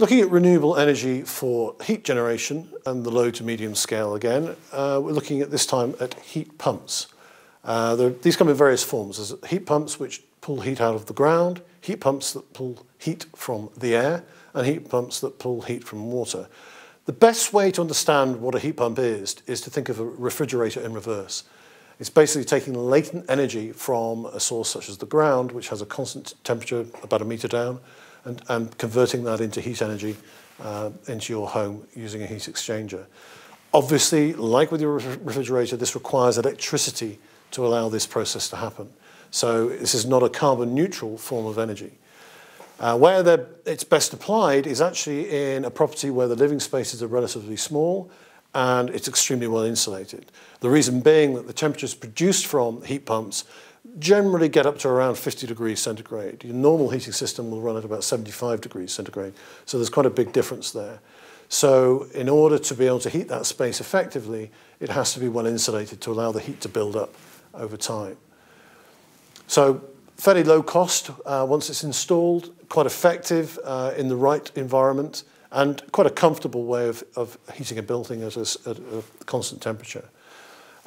Looking at renewable energy for heat generation and the low to medium scale again, uh, we're looking at this time at heat pumps. Uh, these come in various forms. There's heat pumps which pull heat out of the ground, heat pumps that pull heat from the air, and heat pumps that pull heat from water. The best way to understand what a heat pump is, is to think of a refrigerator in reverse. It's basically taking latent energy from a source such as the ground, which has a constant temperature about a meter down, and, and converting that into heat energy uh, into your home using a heat exchanger. Obviously, like with your refrigerator, this requires electricity to allow this process to happen. So this is not a carbon neutral form of energy. Uh, where it's best applied is actually in a property where the living spaces are relatively small and it's extremely well insulated. The reason being that the temperatures produced from heat pumps generally get up to around 50 degrees centigrade. Your normal heating system will run at about 75 degrees centigrade. So there's quite a big difference there. So in order to be able to heat that space effectively, it has to be well insulated to allow the heat to build up over time. So fairly low cost uh, once it's installed, quite effective uh, in the right environment, and quite a comfortable way of, of heating a building at a, at a constant temperature.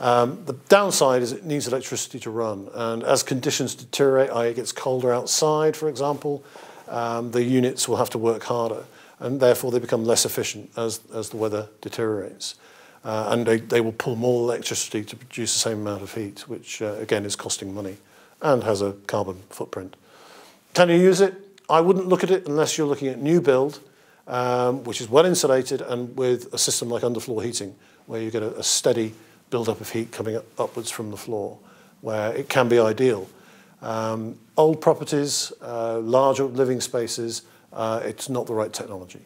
Um, the downside is it needs electricity to run, and as conditions deteriorate, i.e. it gets colder outside, for example, um, the units will have to work harder, and therefore they become less efficient as, as the weather deteriorates. Uh, and they, they will pull more electricity to produce the same amount of heat, which uh, again is costing money and has a carbon footprint. Can you use it? I wouldn't look at it unless you're looking at new build, um, which is well insulated and with a system like underfloor heating, where you get a, a steady build-up of heat coming up, upwards from the floor, where it can be ideal. Um, old properties, uh, larger living spaces, uh, it's not the right technology.